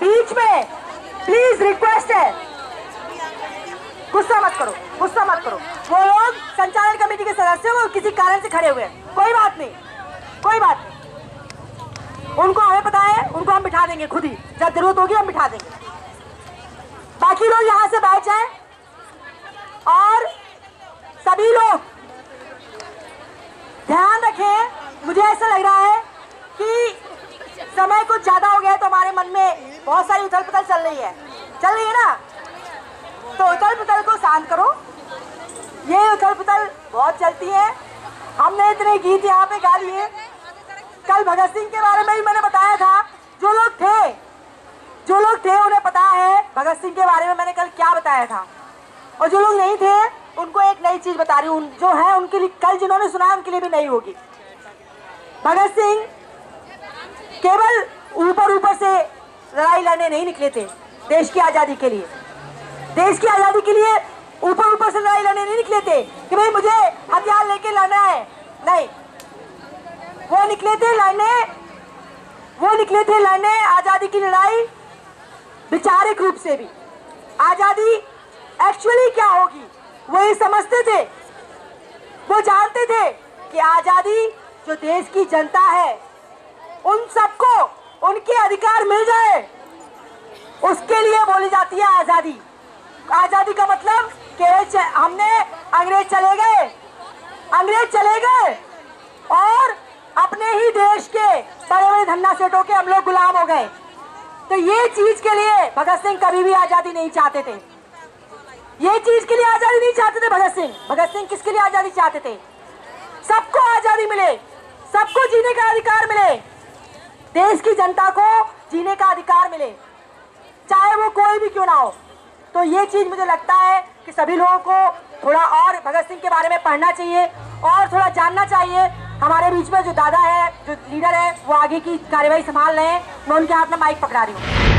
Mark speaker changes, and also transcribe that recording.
Speaker 1: बीच में। Please request है। गुस्सा मत करो, गुस्सा मत करो। वो लोग संचालन कमेटी के सदस्य वो किसी कारण से खड़े हुए हैं। कोई बात नहीं, कोई बात नहीं। उनको हमें पता है, उनको हम बिठा देंगे खुद ही। जब ज़रूरत होगी हम बिठा देंगे। बाकी लोग यहाँ से बैठ जाए और सभी लोग ध्यान रखें। मुझे ऐसा लग रहा है कि समय कुछ ज़्यादा हो गया। मन में बहुत सारी उथल पुथल चल रही है। चल रही है ना? तो उथल पुथल को शांत करो। ये उथल पुथल बहुत चलती है। हमने इतने गीत यहाँ पे गा लिए। कल भगत सिंह के बारे में ही मैंने बताया था। जो लोग थे, जो लोग थे उन्हें पता है भगत सिंह के बारे में मैंने कल क्या बताया था। और जो लोग नहीं थे, उनको एक नई चीज़ बता रही हूँ। जो है, उनके लिए कल जिन्होंने सुना उनके लिए भी नई होगी। भगत सिंह केवल ऊपर ऊपर से लड़ाई लड़ने नहीं निकले थे देश की आज़ादी के लिए। देश की आज़ादी के लिए ऊपर ऊपर से लड़ाई लड़ने नहीं निकले थे कि भाई मुझे हथियार लेके लड़ना है। नहीं। वो निकले थे लड़ने। वो निकले थे लड़ने आज़ादी की लड़ाई विचारिक रूप से भी। आज़ादी एक्चुअली क्या होगी? वो ये समझते थे। वो जानते थे कि आज़ादी जो देश की जनता है अधिकार मिल जाए, उसके लिए बोली जाती है आज़ादी। आज़ादी का मतलब च- हमने अंग्रेज़ चले गए, अंग्रेज़ चले गए, और अपने ही देश के बड़े बड़े धन्ना सेठों के हम लोग गुलाम हो गए। तो ये चीज़ के लिए भगत सिंह कभी भी आज़ादी नहीं चाहते थे। ये चीज़ के लिए आज़ादी नहीं चाहते थे भगत सिंह। भगत सिंह किसके लिए आज़ादी चाहते थे? सबको आज़ादी मिले, सबको जीने का अधिकार मिले। देश की जनता को जीने का अधिकार मिले। चाहे वो कोई भी क्यों ना हो। तो ये चीज़ मुझे लगता है कि सभी लोगों को थोड़ा और भगत सिंह के बारे में पढ़ना चाहिए और थोड़ा जानना चाहिए। हमारे बीच में जो दादा है, जो लीडर है, वो आगे की कार्यवाही संभाल रहे हैं। मैं उनके हाथ में माइक पकड़ा रही हूँ।